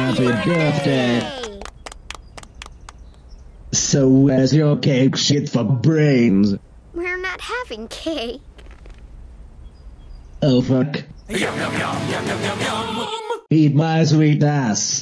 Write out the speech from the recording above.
Happy birthday. So where's your cake shit for brains? We're not having cake. Oh fuck. Eat my sweet ass.